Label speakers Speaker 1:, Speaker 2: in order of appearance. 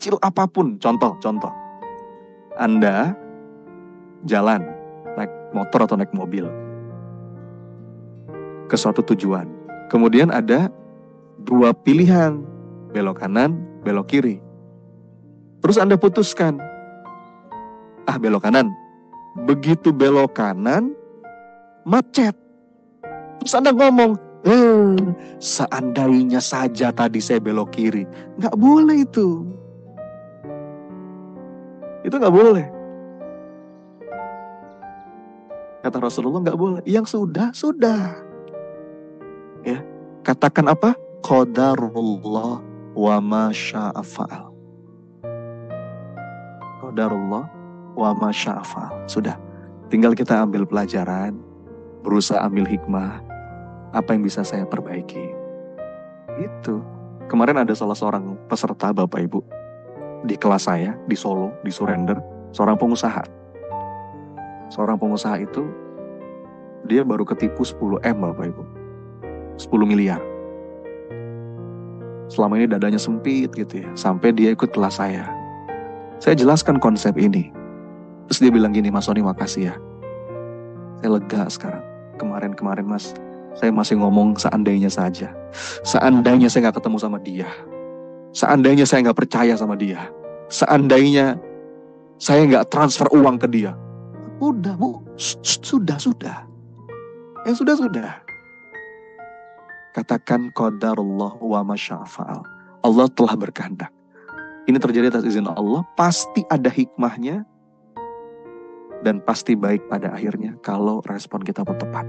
Speaker 1: sekecil apa pun. Contoh, contoh. Anda jalan naik motor atau naik mobil ke suatu tujuan. Kemudian ada dua pilihan, belok kanan, belok kiri. Terus Anda putuskan, ah belok kanan. Begitu belok kanan, macet. Terus Anda ngomong, eh, seandainya saja tadi saya belok kiri. Nggak boleh itu. Itu nggak boleh. Kata Rasulullah nggak boleh. Yang sudah, sudah. Ya, katakan apa? Qadarullah wa ma sya'afa'al. Qadarullah wa ma sya'afa'al. Sudah. Tinggal kita ambil pelajaran, berusaha ambil hikmah, apa yang bisa saya perbaiki. Itu. Kemarin ada salah seorang peserta Bapak Ibu di kelas saya di Solo, di Surrender, seorang pengusaha. Seorang pengusaha itu dia baru ketipu 10 M Bapak Ibu. 10 miliar. Selama ini dadanya sempit gitu ya, sampai dia ikut kelas saya. Saya jelaskan konsep ini. Terus dia bilang gini, Mas Sony makasih ya. Saya lega sekarang. Kemarin-kemarin mas, saya masih ngomong seandainya saja. Seandainya saya nggak ketemu sama dia. Seandainya saya nggak percaya sama dia. Seandainya saya nggak transfer uang ke dia. Udah bu, sudah sudah. Yang sudah sudah. Katakan qadarullah wa masya'fa'al. Allah telah berkehendak. Ini terjadi atas izin Allah, pasti ada hikmahnya dan pasti baik pada akhirnya kalau respon kita tepat.